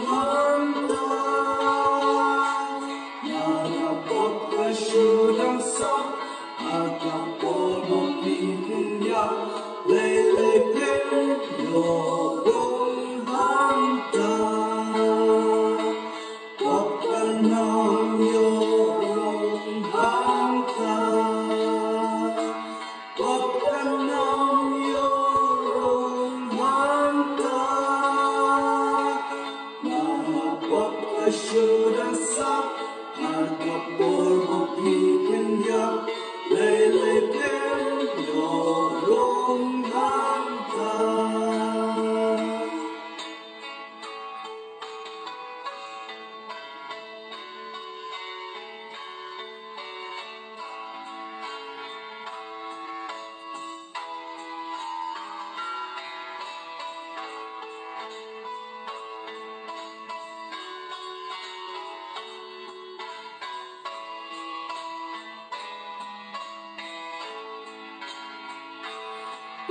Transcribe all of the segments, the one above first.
Behold.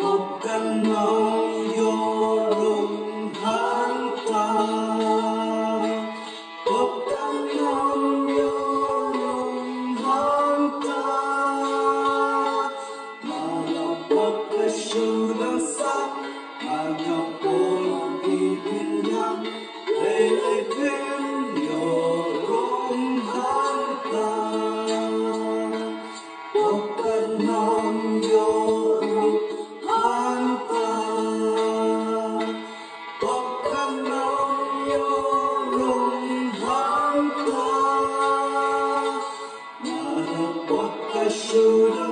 Oh, come on, you. You.